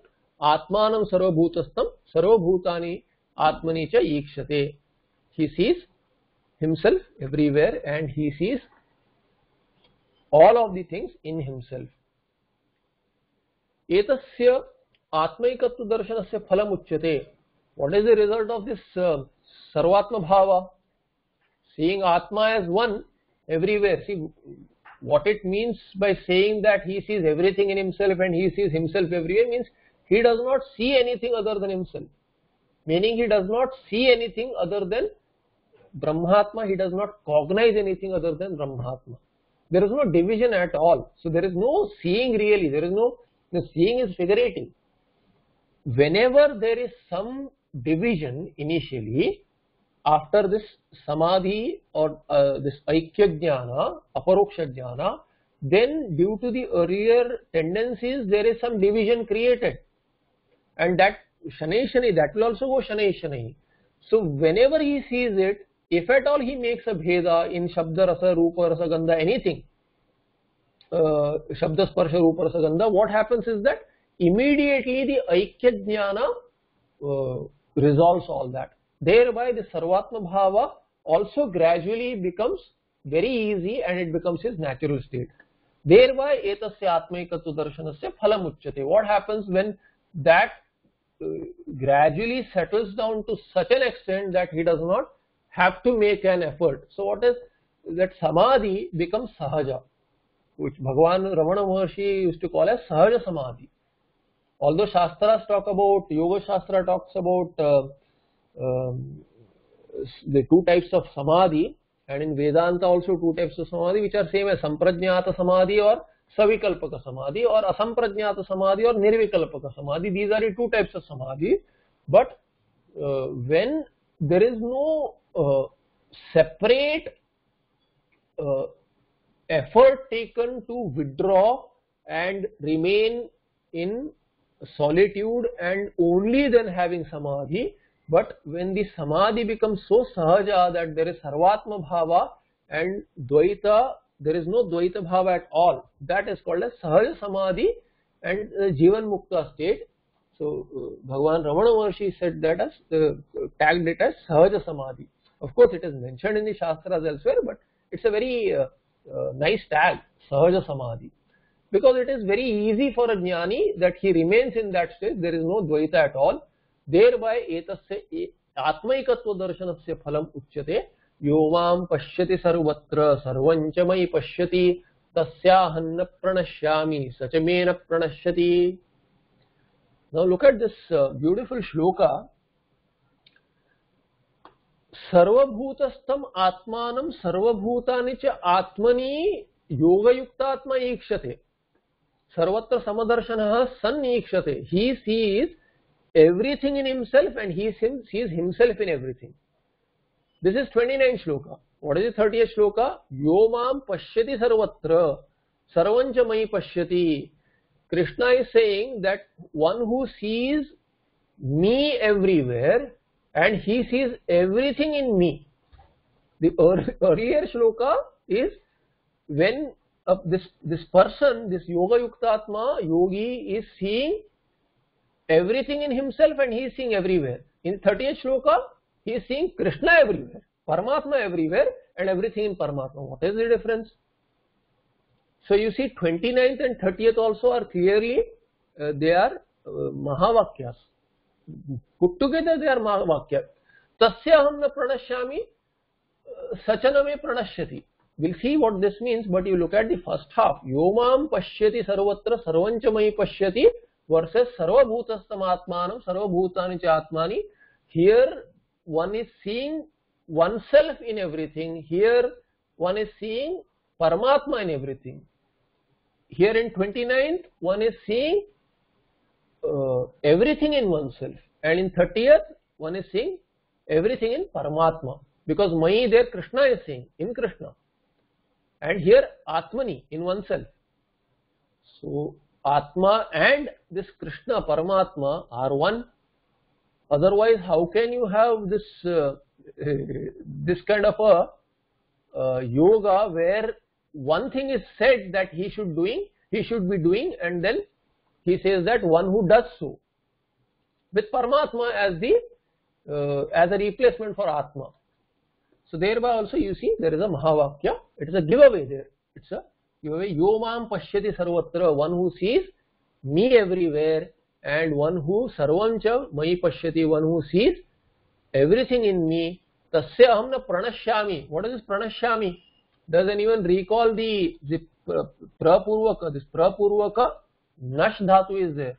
आत्मा सर्वभूतस्थम सर्वभूतानि आत्मनि च he sees himself everywhere and he sees all of the things in himself etasya atmaikatva darshanasya phalam uchyate what is the result of this uh, sarvatma bhava seeing atma as one everywhere see what it means by saying that he sees everything in himself and he sees himself everywhere means he does not see anything other than himself. Meaning he does not see anything other than Brahmatma, he does not cognize anything other than Brahmatma. There is no division at all. So there is no seeing really, there is no, the seeing is figurative. Whenever there is some division initially, after this samadhi or uh, this aikya jnana, aparoksha jnana, then due to the earlier tendencies, there is some division created. And that shanai shani, that will also go shanai shani. So whenever he sees it, if at all he makes a bheda in shabda rasa, rupa rasa, gandha, anything, uh, shabda sparsha, rupa rasa, gandha, what happens is that immediately the aikya jnana uh, resolves all that Thereby the Sarvatma Bhava also gradually becomes very easy and it becomes his natural state. Thereby etasya atmaikatva darshanasya phalam uchyate. What happens when that uh, gradually settles down to such an extent that he does not have to make an effort. So what is that samadhi becomes sahaja, which Bhagavan Ramana Maharshi used to call as sahaja samadhi. Although Shastras talk about, Yoga Shastra talks about uh, um, the two types of samadhi and in Vedanta also two types of samadhi which are same as samprajnata samadhi or savikalpaka samadhi or asamprajnata samadhi or nirvikalpaka samadhi. These are the two types of samadhi. But uh, when there is no uh, separate uh, effort taken to withdraw and remain in solitude and only then having samadhi, but when the samadhi becomes so sahaja that there is sarvatma bhava and dvaita, there is no dvaita bhava at all. That is called as sahaja samadhi and uh, jivan mukta state. So uh, Bhagavan Ramana Maharshi said that as uh, tagged it as sahaja samadhi. Of course, it is mentioned in the shastras elsewhere, but it's a very uh, uh, nice tag, sahaja samadhi. Because it is very easy for a jnani that he remains in that state, there is no dvaita at all thereby etasya atmaikatva darshanasya phalam uchyate यो माँ पश्यति सर्वत्र सर्वं च मयि पश्यति तस्याहं न प्रणश्यामि प्रणश्यति now look at this uh, beautiful shloka सर्वभूतस्थम आत्मानं सर्वभूतानि च आत्मनि योगयुक्तात्मा ईक्षते सर्वत्र समदर्शनः सन् ईक्षते he sees everything in himself and he sees himself in everything. This is 29 shloka. What is the 30th shloka? Yomam pashyati sarvatra sarvancha mai pashyati. Krishna is saying that one who sees me everywhere and he sees everything in me. The earlier shloka is when uh, this this person, this yoga yuktatma yogi is seeing everything in himself and he is seeing everywhere. In 30th shloka, he is seeing Krishna everywhere, Paramatma everywhere and everything in Paramatma. What is the difference? So you see 29th and 30th also are clearly, uh, they are uh, Mahavakyas. Put together they are Mahavakya. Tasya ham na pranashyami, sachana me pranashyati. we'll see what this means but you look at the first half yomam pashyati sarvatra sarvancha mai pashyati versus sarvabhutastam atmanam sarvabhutani cha atmani here one is seeing oneself in everything here one is seeing paramatma in everything here in 29th one is seeing uh, everything in oneself. And in 30th one is seeing everything in paramatma. Because mai there krishna is seeing in krishna. And here atmani in oneself. So atma and this krishna paramatma are one. Otherwise how can you have this uh, this kind of a uh, yoga where one thing is said that he should doing he should be doing and then he says that one who does so. With Paramatma as the uh, as a replacement for Atma. So thereby also you see there is a Mahavakya, it is a giveaway there, it's a giveaway, Yomam Pashyati Sarvatra, one who sees me everywhere and one who Sarvancha Mai Pashyati, one who sees everything in me, Tasya Aham na Pranashyami, what is this Pranashyami? Does anyone recall the, the Prapurvaka, this Prapurvaka Nash Dhatu is there.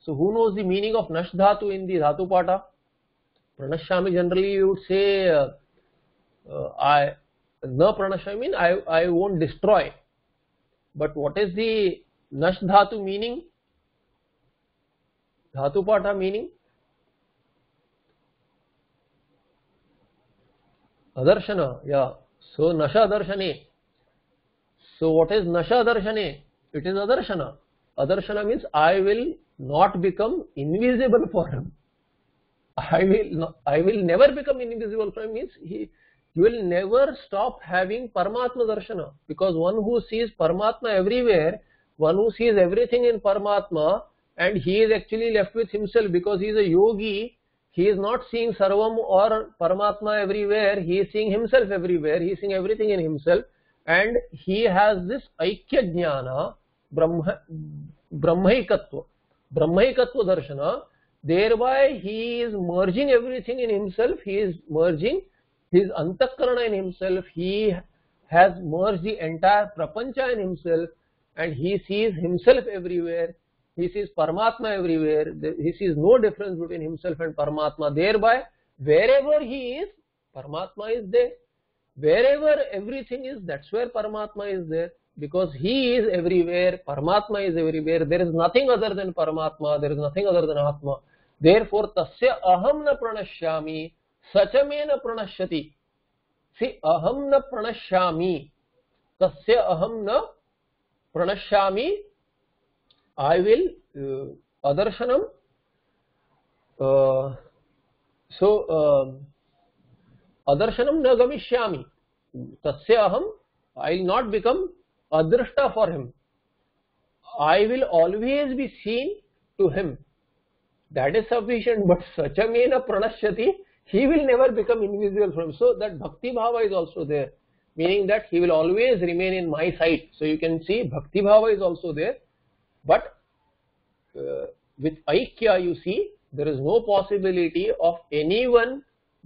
So who knows the meaning of Nash Dhatu in the Dhatu Pata? Pranashyami generally you would say, uh, uh, I, Na Pranashyami mean I, I won't destroy. But what is the Nash Dhatu meaning? Dhatu Pata meaning? Adarshana, yeah. So Nasha Darshane. So what is Nasha Darshane? It is Adarshana. Adarshana means I will not become invisible for him. I will not, I will never become invisible for him means he you will never stop having Paramatma Darshana because one who sees Paramatma everywhere, one who sees everything in Paramatma and he is actually left with himself because he is a yogi, he is not seeing Sarvam or Paramatma everywhere, he is seeing himself everywhere, he is seeing everything in himself and he has this Aikya Jnana, Brahma, Brahmaikatva, Brahmaikatva Darshana, thereby he is merging everything in himself, he is merging his antakarana in himself, he has merged the entire prapancha in himself and he sees himself everywhere, he sees Paramatma everywhere, he sees no difference between himself and Paramatma, thereby wherever he is, Paramatma is there, wherever everything is, that's where Paramatma is there, because he is everywhere, Paramatma is everywhere, there is nothing other than Paramatma, there is nothing other than Atma, therefore tasya aham na pranashyami सचमेन प्रणश्यति सी अहम न प्रणश्यामी तस्य अहम न प्रणश्यामी I will अदर्शनम सो अदर्शनम न गमिष्यामि तस्य अहम I will not become अदृष्टा for him I will always be seen to him that is sufficient but सचमेन प्रणश्यति he will never become invisible from so that bhakti bhava is also there meaning that he will always remain in my sight so you can see bhakti bhava is also there but uh, with aikya you see there is no possibility of anyone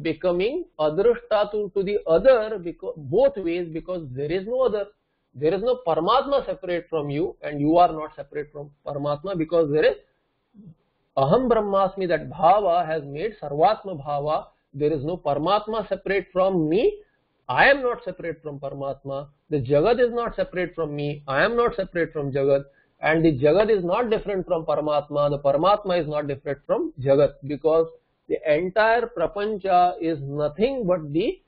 becoming adrushta to, to the other because both ways because there is no other there is no paramatma separate from you and you are not separate from paramatma because there is aham brahmasmi that bhava has made sarvatma bhava there is no Paramatma separate from me. I am not separate from Paramatma. The Jagat is not separate from me. I am not separate from Jagat. And the Jagat is not different from Paramatma. The Paramatma is not different from Jagat because the entire Prapancha is nothing but the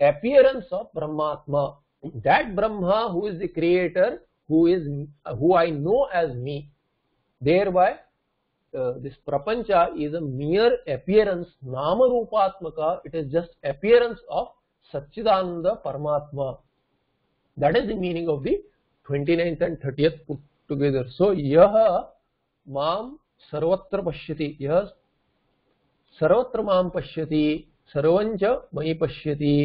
appearance of Brahmatma. That Brahma who is the creator, who is who I know as me, thereby uh, this prapancha is a mere appearance, nama rupatmaka, it is just appearance of Satchidananda Paramatma. That is the meaning of the 29th and 30th put together so यह माम सर्वत्र पश्यति। यह सर्वत्र माम पश्यति सर्वंच मयि पश्यति।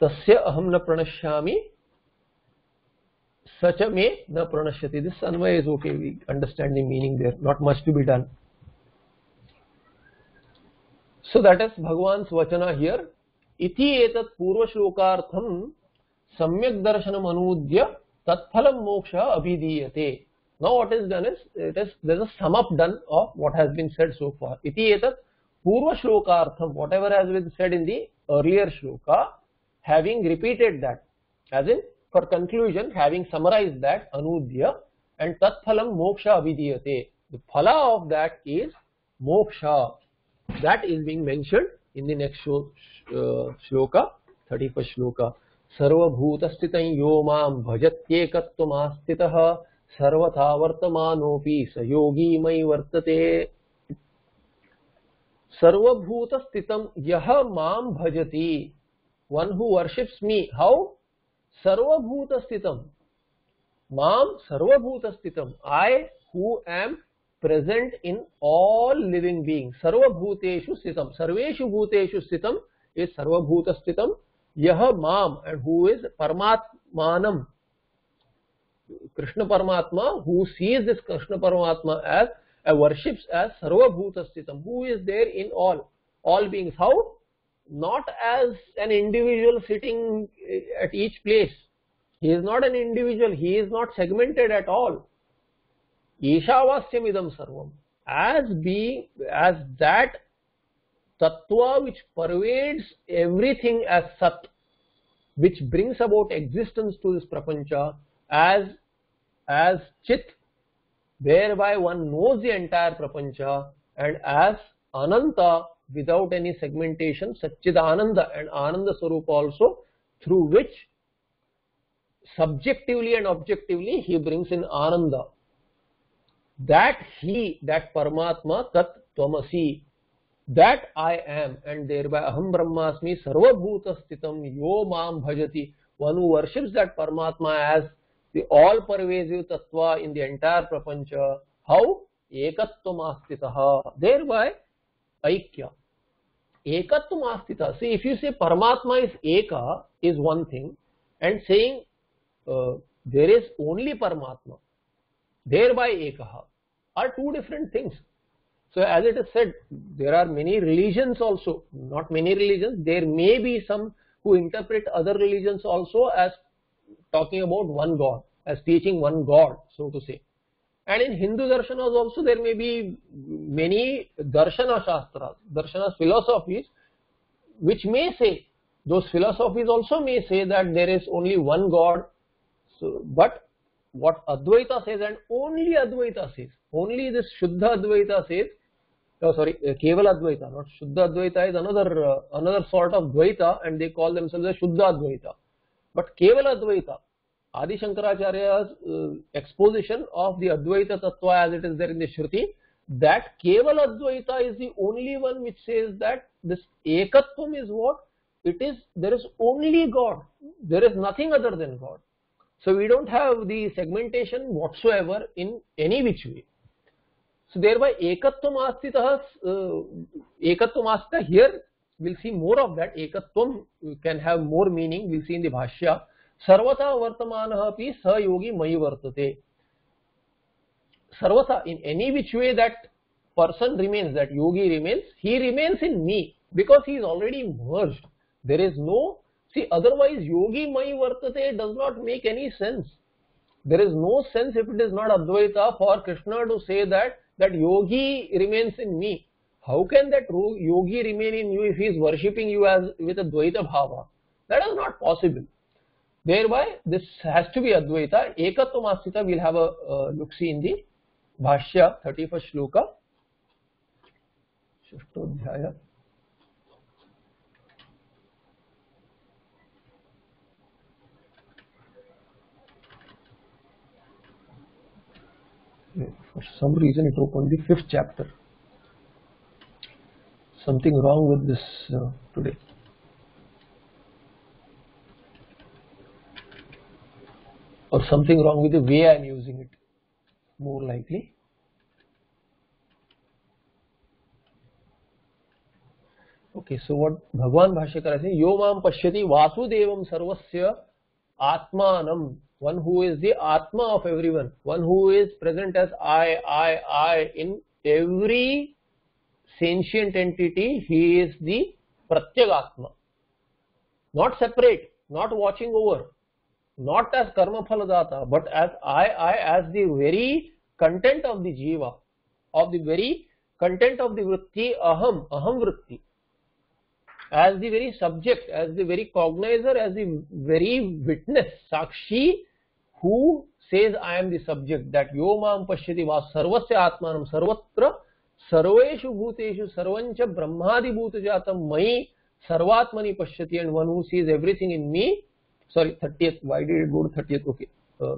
तस्य अहम् न प्रणश्यामि सच मे न प्रणश्यति। This anvaya is okay we understand the meaning there not much to be done so that is Bhagavan vachana here इति एतत् पूर्व श्लोकार्थम सम्यक दर्शनम अनूद्य तत्फलं मोक्षः अभिधीयते now what is done is it is there is a sum up done of what has been said so far iti etat purva shlokartham whatever has been said in the earlier shloka having repeated that as in for conclusion having summarized that anudya and tat phalam moksha abhidiyate the phala of that is moksha that is being mentioned in the next uh, shloka 31st shloka सर्वभूतस्थितं यो माँ भजत्येकत्वमास्थितः सर्वथा वर्तमानोऽपि स योगी मयि वर्तते। सर्वभूत स्थितम यह भजति one who worships me how सर्वभूत स्थितम माम सर्वभूत स्थितम I who am present in all living being सर्वभूतेषु स्थितम सर्वेषु भूतेषु स्थितम इज़ सर्वभूत स्थितम यह माम एंड हु इज़ परमात्मानम Paramatma who sees this Krishna Paramatma as a worships as Sarva Bhuta Sthitam, who is there in all, all beings. How? Not as an individual sitting at each place. He is not an individual, he is not segmented at all. Ishavasyam idam sarvam. As being, as that tattva which pervades everything as sat, which brings about existence to this prapancha, as as chit whereby one knows the entire prapancha and as ananta without any segmentation satchid ananda and ananda swarup also through which subjectively and objectively he brings in ananda. That he that paramatma tat tvamasi that I am and thereby अहम ब्रह्मास्मी सर्वभूत स्थितम यो माम भजति one worships that Paramatma as the all in the prapancha how ekatva thereby ऐक्य एकत्व आस्थित सी if you say Paramatma is एक is one thing and saying there is only Paramatma thereby एक are two different things so as it is said there are many religions also not many religions there may be some who interpret other religions also as talking about one God, as teaching one God, so to say. And in Hindu darshanas also there may be many darshana shastras, darshana philosophies, which may say, those philosophies also may say that there is only one God. So, but what Advaita says and only Advaita says, only this Shuddha Advaita says, oh sorry, uh, Kevala Advaita, not Shuddha Advaita is another uh, another sort of Dvaita and they call themselves a Shuddha Advaita. But Kevala Advaita, Adi Shankaracharya's uh, exposition of the Advaita Tattva as it is there in the Shruti, that Keval Advaita is the only one which says that this Ekatvam is what? It is, there is only God. There is nothing other than God. So we don't have the segmentation whatsoever in any which way. So thereby Ekatvam Astitah, uh, Ekatvam Astitah here we'll see more of that. Ekatvam can have more meaning, we'll see in the Bhashya. सर्वथा वर्तमान अपि स योगी मयि वर्तते सर्वथा in any which way that person remains that yogi remains he remains in me because he is already merged there is no see otherwise yogi mayi vartate does not make any sense there is no sense if it is not advaita for krishna to say that that yogi remains in me how can that yogi remain in you if he is worshipping you as with a dvaita bhava that is not possible Thereby, this has to be Advaita. Ekatvamasthita will have a uh, look see in the Bhashya, 31st shloka. Shashtodhyaya. For some reason it opened the fifth chapter. Something wrong with this uh, today. or something wrong with the way I am using it more likely. Okay, so what Bhagwan Bhashyakara says, Yo mam pashyati vasudevam sarvasya atmanam, one who is the atma of everyone, one who is present as I, I, I in every sentient entity, he is the pratyagatma. not separate, not watching over, not as karma phaladata, but as I, I, as the very content of the jiva, of the very content of the vritti, aham, aham vritti, as the very subject, as the very cognizer, as the very witness, sakshi, who says I am the subject, that yo mam pashyati va sarvasya atmanam sarvatra sarveshu bhuteshu sarvancha brahmadi bhutajatam mai sarvatmani pashyati and one who sees everything in me sorry 30th why did it go to 30th okay uh,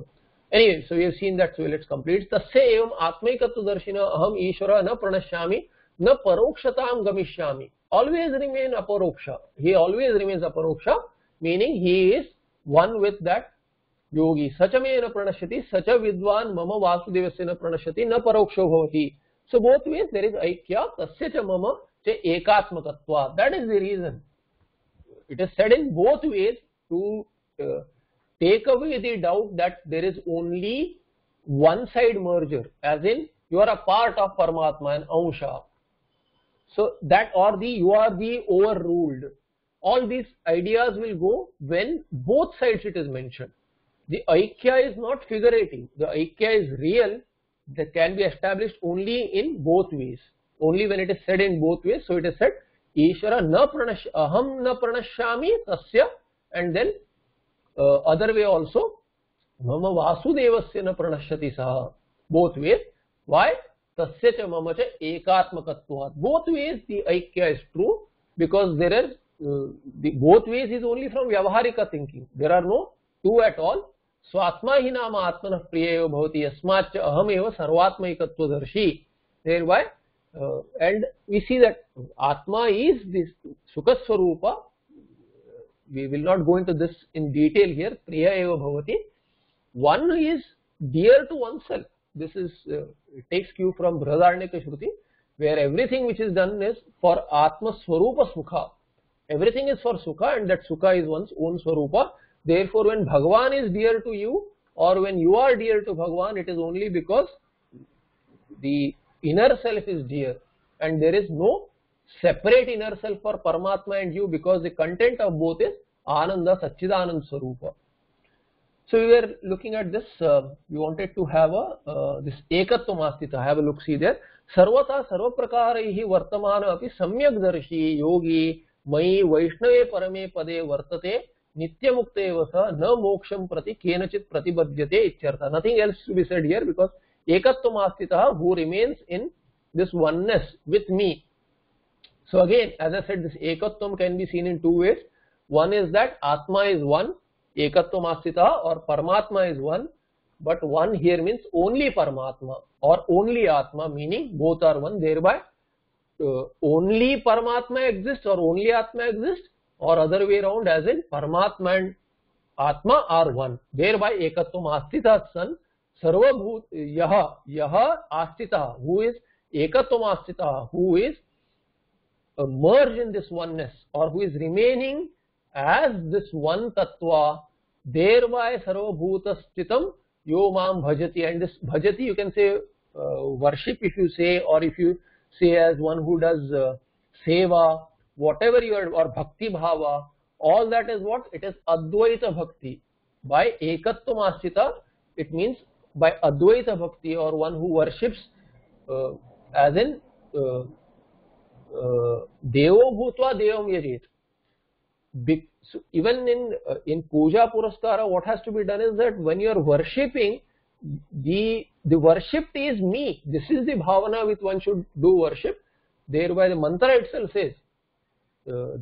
anyway so we have seen that so let's complete tasya evam atmaikatva darshina aham ishvara na pranashyami na parokshatam gamishyami always remain aparoksha he always remains aparoksha meaning he is one with that योगी सच में प्रणश्यति, सच विद्वान मम वासुदेव से न प्रणश्यति, न परोक्षो भवती। So both means there is aikya, तस्य च मम च एकात्मक that is the reason it is said in both ways to take away the doubt that there is only one side merger as in you are a part of Paramatma and ansha so that are the you are the overruled all these ideas will go when both side it is mention The Aikya is not figurative. The Aikya is real that can be established only in both ways. Only when it is said in both ways. So it is said Ishvara na pranash aham na pranashyami tasya and then uh, other way also mama vasudevasya na pranashyati saha both ways why tasya cha mama cha ekatmakatvat both ways the aikya is true because there is uh, the both ways is only from vyavaharika thinking there are no two at all स्वात्मा ही नाम आत्मन प्रिय भवती अस्माच अहम एवं सर्वात्मकत्वदर्शी। Thereby uh, and we see that atma is this sukha swarupa we will not go into this in detail here प्रिय एव भवती। One is dear to one self this is takes cue from Brihadaranya shruti where everything which is done is for atmaswarupa sukha. Everything is for sukha and that sukha is one own swaroop. Therefore when bhagwan is dear to you or when you are dear to bhagwan it is only because the inner self is dear and there is no separate inner self for Paramatma and you because the content of both is Ananda Satchidanand Swarupa. So we were looking at this, uh, we wanted to have a, uh, this Ekatvam Astita, have a look see there. सर्वथा सर्व प्रकारैः वर्तमान अपि सम्यक् दर्शी योगी मयि वैष्णवे परमे पदे वर्तते नित्यमुक्त स न मोक्ष प्रति कचि प्रतिबद्यते nothing else to be said here because एकत्वमास्तित who remains in this oneness with me so again as I said this ekatvam can be seen in two ways one is that atma is one एकत्वमास्तित or Paramatma is one but one here means only Paramatma or only atma meaning both are one thereby only Paramatma exist or only atma exist or other way around as in Paramatma and atma are one thereby एक आस्थित सन सर्वभूत यह यह आस्थित who is एक आस्थित who is merge in this oneness or who is remaining as this one tattva thereby सर्वभूत स्थितम यो माम भजती and this bhajati you can say worship if you say or if you say as one who does seva whatever you are or bhakti bhava all that is what it is advaita bhakti by ekatvam asthita it means by advaita bhakti or one who worships uh, as in uh, devo bhutva devam yajit so even in uh, in puja puraskara what has to be done is that when you are worshipping the the worshipped is me this is the bhavana with one should do worship thereby the mantra itself says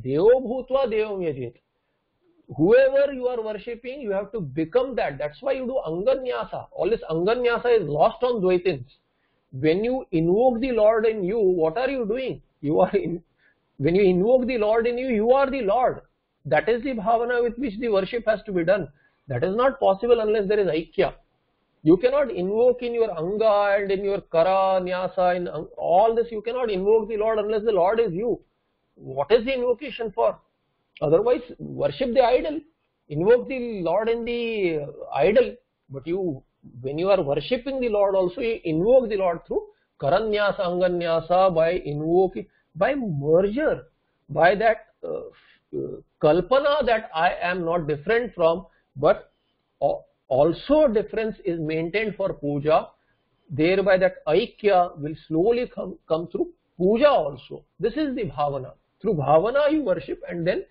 devo bhutva devam yajit whoever you are worshipping you have to become that that's why you do anganyasa all this anganyasa is lost on dvaitins when you invoke the lord in you what are you doing you are in, when you invoke the Lord in you, you are the Lord. That is the bhavana with which the worship has to be done. That is not possible unless there is aikya. You cannot invoke in your anga and in your kara, nyasa, in all this you cannot invoke the Lord unless the Lord is you. What is the invocation for? Otherwise, worship the idol. Invoke the Lord in the idol. But you, when you are worshipping the Lord also, you invoke the Lord through karanyasa anganyasa by invoking by merger by that uh, kalpana that I am not different from, but also difference is maintained for puja, thereby that aikya will slowly come, come through puja also. This is the bhavana. Through bhavana you worship and then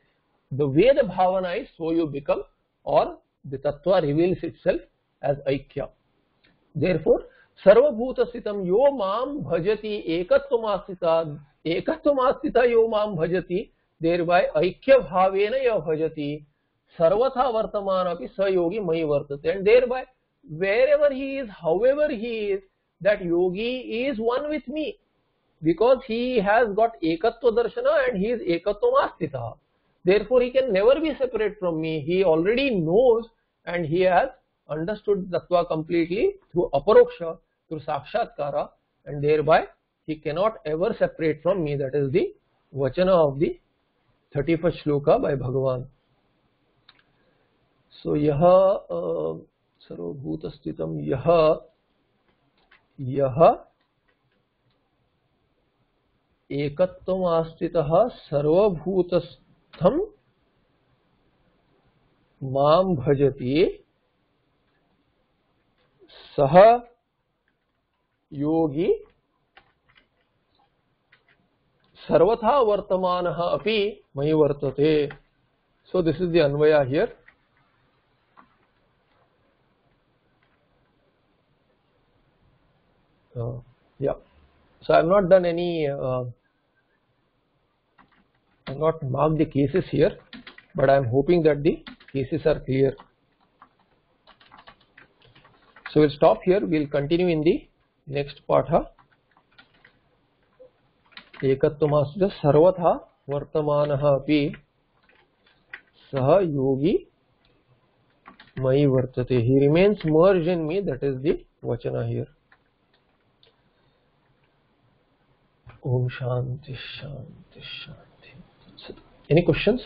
the way the bhavana is, so you become or the tattva reveals itself as aikya. Therefore, यो माम भजति एकत्वमास्थिता एकत्वमास्थिता यो माम भजति there by ऐक्य भावेन य भजति सर्वथा वर्तमान अपि स योगी मई वर्तते and there wherever he is however he is that yogi is one with me because he has got ekatva darshana and he is ekatva asthita therefore he can never be separate from me he already knows and he has understood tattva completely through aparoksha through sakshatkara and thereby he cannot ever separate from me that is the vachana of the thirty first shloka by Bhagavan so यह सर्वभूत यह यह एकत्वमास्थितः सर्वभूतस्थं माँ भजति। सह योगी सर्वथा वर्तमान अपि मयि वर्तते। So this is the anvaya here. Uh, yeah. so i have not done any uh, i have not marked the cases here but i am hoping that the cases are clear so we'll stop here we'll continue in the next पाठ एकत्वमाश्रित सर्वथा वर्तमान अपि सह योगी मयि वर्तते he remains merged in me that is the वचन here Om Shanti Shanti Shanti. Any questions?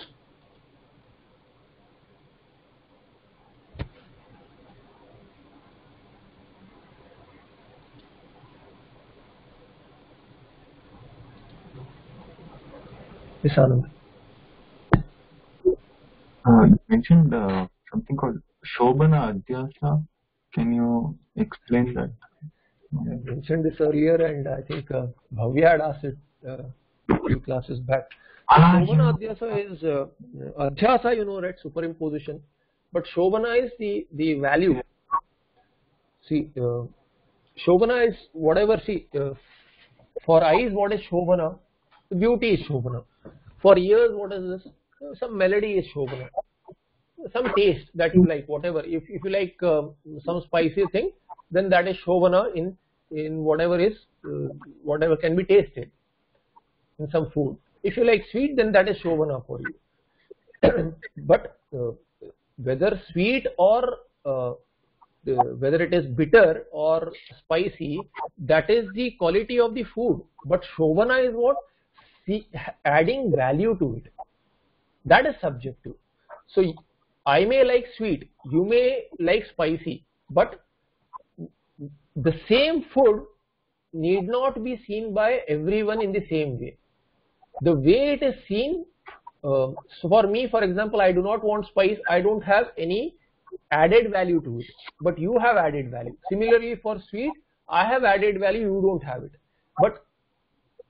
Uh, you mentioned uh, something called Shobana Adhyasa. Can you explain that? I mentioned this earlier and I think uh, Bhavya had asked it uh, a few classes back. Ah, Shobana yeah. Adhyasa is, uh, Adhyasa you know right, superimposition. But Shobana is the, the value. See, uh, Shobana is whatever, see, uh, for eyes what is Shobana? Beauty is Shobana. For ears, what is this? Some melody is Shobana. Some taste that you like, whatever. If, if you like uh, some spicy thing, then that is shovana in, in whatever is, uh, whatever can be tasted in some food. If you like sweet, then that is shovana for you. but uh, whether sweet or uh, whether it is bitter or spicy, that is the quality of the food. But shovana is what? see adding value to it that is subjective so i may like sweet you may like spicy but the same food need not be seen by everyone in the same way. The way it is seen uh, so for me for example i do not want spice i don't have any added value to it but you have added value. Similarly for sweet i have added value you don't have it. But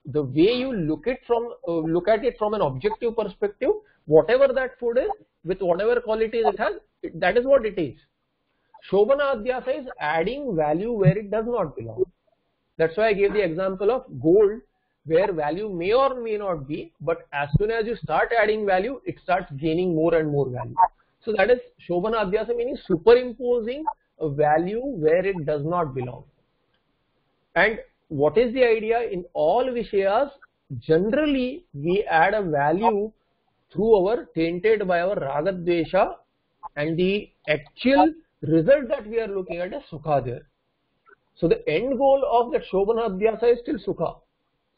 the way you look it from uh, look at it from an objective perspective whatever that food is with whatever qualities it has that is what it is. Shobana adhyasa is adding value where it does not belong. That's why i gave the example of gold where value may or may not be but as soon as you start adding value it starts gaining more and more value. So that is shobana adhyasa meaning superimposing a value where it does not belong. And what is the idea? In all Vishayas generally we add a value through our tainted by our ragadvesha and the actual result that we are looking at is sukha there. So the end goal of that Shobana Adhyasa is still sukha.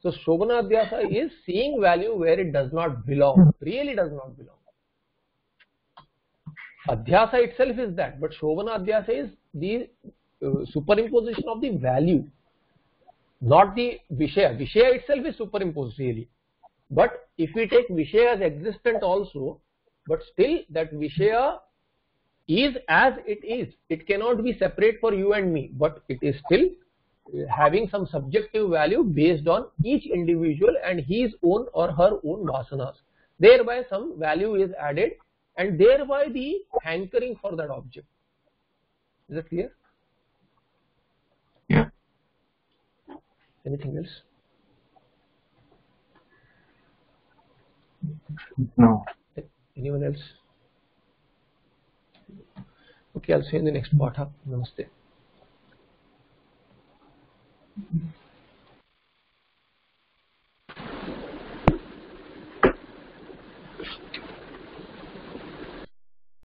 So Shobana Adhyasa is seeing value where it does not belong, really does not belong. Adhyasa itself is that, but Shobana Adhyasa is the uh, superimposition of the value not the Vishaya. Vishaya itself is superimposed really. But if we take Vishaya as existent also, but still that Vishaya is as it is. It cannot be separate for you and me, but it is still uh, having some subjective value based on each individual and his own or her own vasanas. Thereby some value is added and thereby the hankering for that object. Is that clear? Yeah. Anything else? No. Anyone else? Okay, I'll see you in the next part. Namaste.